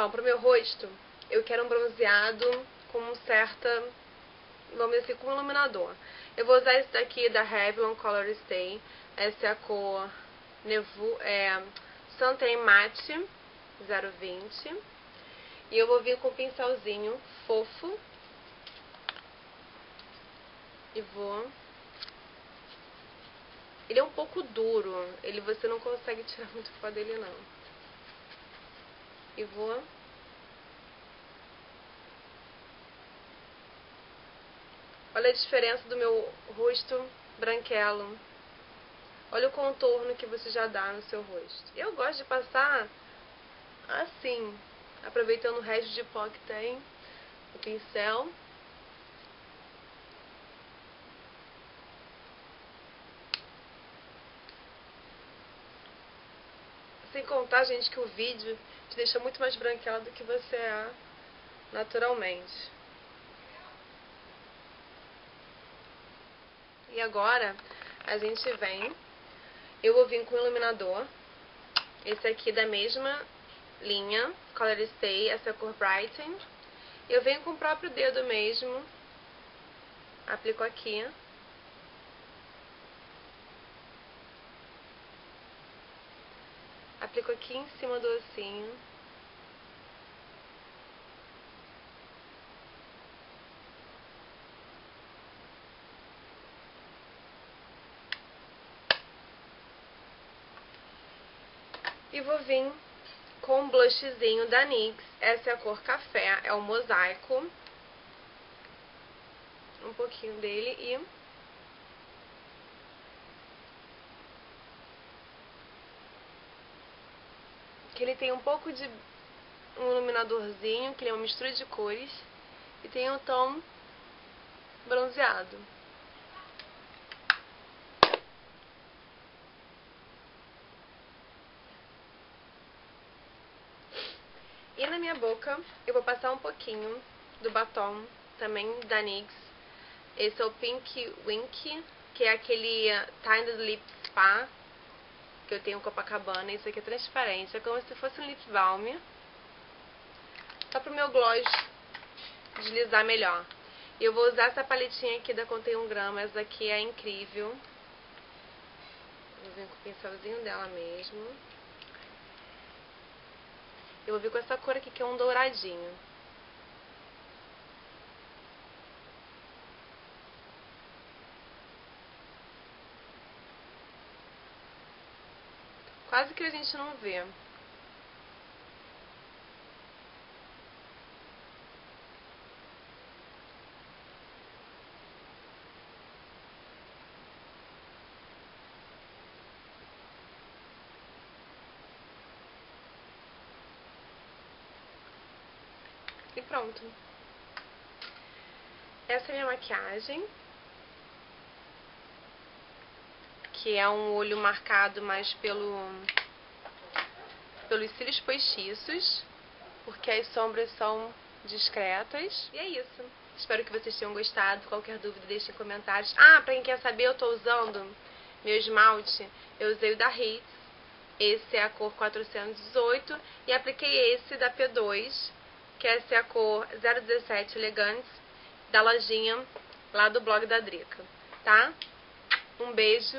Bom, pro meu rosto, eu quero um bronzeado com certa, vamos dizer assim, com iluminador. Eu vou usar esse daqui da Revlon Color Stay. Essa é a cor Nevu, é, Suntan Matte 020. E eu vou vir com um pincelzinho fofo. E vou... Ele é um pouco duro. Ele você não consegue tirar muito pó dele não. E vou... Olha a diferença do meu rosto branquelo. Olha o contorno que você já dá no seu rosto. Eu gosto de passar assim, aproveitando o resto de pó que tem, o pincel. Sem contar, gente, que o vídeo te deixa muito mais branquela do que você é naturalmente. E agora, a gente vem... Eu vou vir com o iluminador. Esse aqui da mesma linha, Color Stay, essa é a cor Brighten. Eu venho com o próprio dedo mesmo. Aplico aqui. Aplico aqui em cima do ossinho. E vou vir com blushzinho da NYX. Essa é a cor café, é o mosaico. Um pouquinho dele e... Que ele tem um pouco de um iluminadorzinho, que ele é uma mistura de cores. E tem um tom bronzeado. E na minha boca eu vou passar um pouquinho do batom, também da NYX. Esse é o Pink Wink, que é aquele Tiny Lip Spa, que eu tenho Copacabana. Isso aqui é transparência, é como se fosse um lip balm. Só pro meu gloss deslizar melhor. E eu vou usar essa paletinha aqui da Contém 1 grama, essa daqui é incrível. Vou vir com o pincelzinho dela mesmo. Eu vou vir com essa cor aqui, que é um douradinho. Quase que a gente não vê. E pronto. Essa é a minha maquiagem. Que é um olho marcado mais pelo pelos cílios postiços, porque as sombras são discretas. E é isso. Espero que vocês tenham gostado. Qualquer dúvida, deixem em comentários. Ah, pra quem quer saber, eu tô usando meu esmalte. Eu usei o da Hits. Esse é a cor 418. E apliquei esse da P2 que essa é a cor 017 Elegante da lojinha lá do blog da Drica, tá? Um beijo